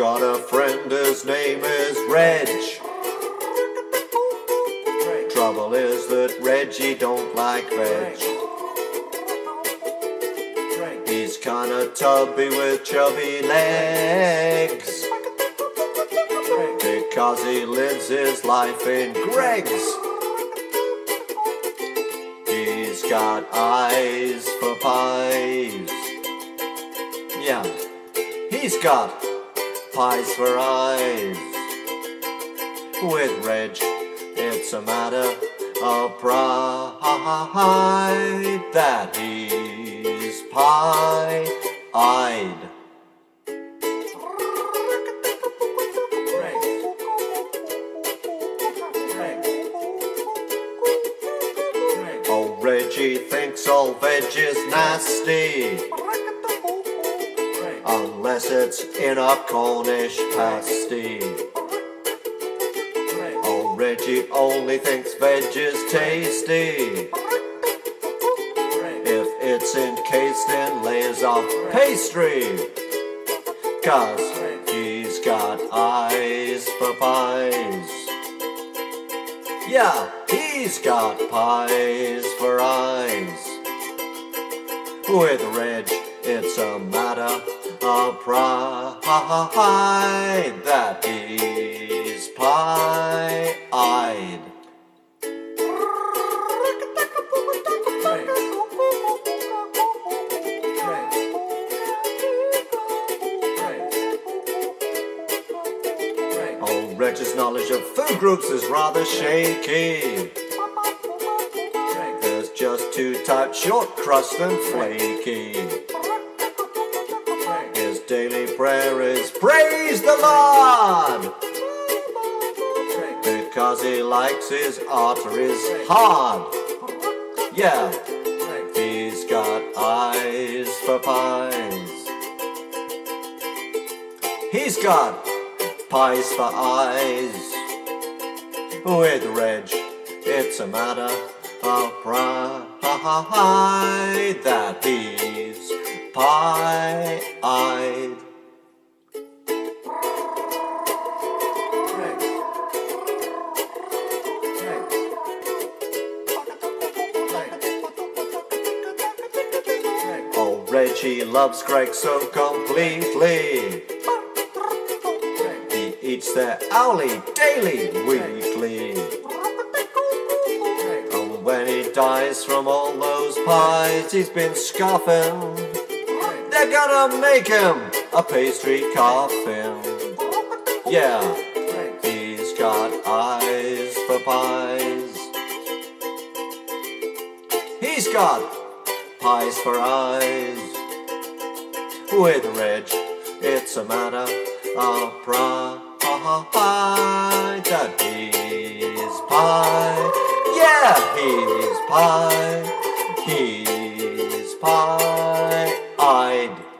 friend, his name is Reg. Trouble is that Reggie don't like veg. He's kinda tubby with chubby legs. Because he lives his life in Greggs. He's got eyes for pies. Yeah, he's got pies for eyes. With Reg, it's a matter of pride that he's pie-eyed. Oh, Reggie thinks all veg is nasty. It's in a Cornish pasty. Oh, Reggie only thinks veg is tasty. If it's encased in layers of pastry. Cause he's got eyes for pies. Yeah, he's got pies for eyes. With Reg, it's a of pride that he's pie-eyed. Oh, Reg's knowledge of food groups is rather shaky. There's just two types, short crust and flaky. Daily prayer is praise the Lord because he likes his arteries hard. Yeah, he's got eyes for pies. He's got pies for eyes. With Reg, it's a matter of pride that he's pie-eyed. Oh, Reggie loves Greg so completely. He eats their hourly, daily, weekly. And when he dies from all those pies he's been scoffing, they're gonna make him a pastry coffin. Yeah, he's got eyes for pies. He's got pies for eyes. With Reg, it's a matter of pride that he's pie. Yeah, he's pie. died